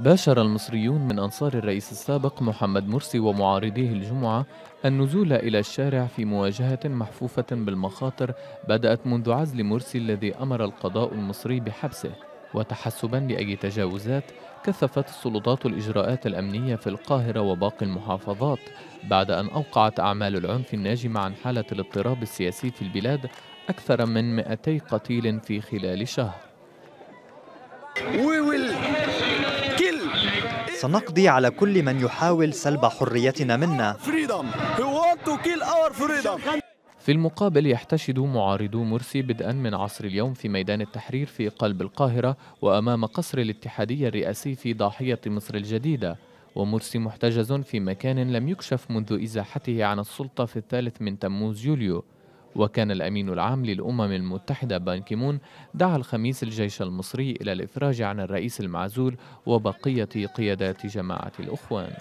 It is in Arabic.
باشر المصريون من أنصار الرئيس السابق محمد مرسي ومعارضيه الجمعة النزول إلى الشارع في مواجهة محفوفة بالمخاطر بدأت منذ عزل مرسي الذي أمر القضاء المصري بحبسه وتحسبا لأي تجاوزات كثفت السلطات الإجراءات الأمنية في القاهرة وباقي المحافظات بعد أن أوقعت أعمال العنف الناجمة عن حالة الاضطراب السياسي في البلاد أكثر من 200 قتيل في خلال شهر. سنقضي على كل من يحاول سلب حريتنا منا. في المقابل يحتشد معارضو مرسي بدءا من عصر اليوم في ميدان التحرير في قلب القاهرة وأمام قصر الاتحادية الرئاسي في ضاحية مصر الجديدة. ومرسي محتجز في مكان لم يكشف منذ إزاحته عن السلطة في الثالث من تموز يوليو. وكان الأمين العام للأمم المتحدة بان كيمون دعا الخميس الجيش المصري إلى الإفراج عن الرئيس المعزول وبقية قيادات جماعة الأخوان.